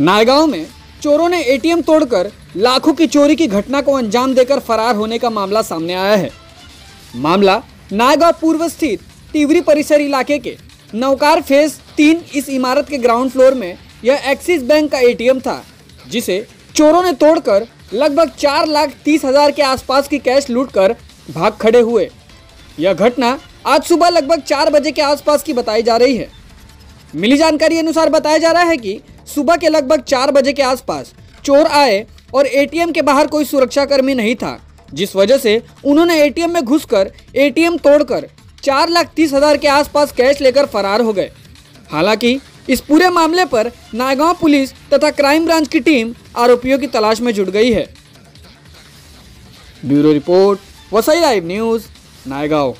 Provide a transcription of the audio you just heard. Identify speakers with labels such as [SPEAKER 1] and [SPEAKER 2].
[SPEAKER 1] नायगांव में चोरों ने एटीएम तोड़कर लाखों की चोरी की घटना को अंजाम देकर फरार होने का मामला सामने आया है। मामला नायगांव पूर्व स्थित तिवरी परिसर इलाके के नौकार फ़ेज़ तीन इस इमारत के ग्राउंड फ्लोर में यह एक्सिस बैंक का एटीएम था, जिसे चोरों ने तोड़कर लगभग चार लाख तीस हज़ार के आसपास की कैश लूटकर भाग खड़े हुए। यह घटना आज सुबह लगभग चार बजे के आसपास की बताई जा रही है। मिली जानकारी अनुसार बताया जा रहा है कि सुबह के लगभग चार बजे के आसपास चोर आए और एटीएम के बाहर कोई सुरक्षाकर्मी नहीं था, जिस वजह से उन्होंने एटीएम में घुसकर एटीएम तोड़कर चार लाख तीस हज़ार के आसपास कैश लेकर फरार हो गए। हालाँकि, इस पूरे मामले पर नायगांव पुलिस तथा क्राइम ब्रांच की टीम आरोपियों की तलाश में जुट गई है। Bureau report, Vasai live news, Naigaon.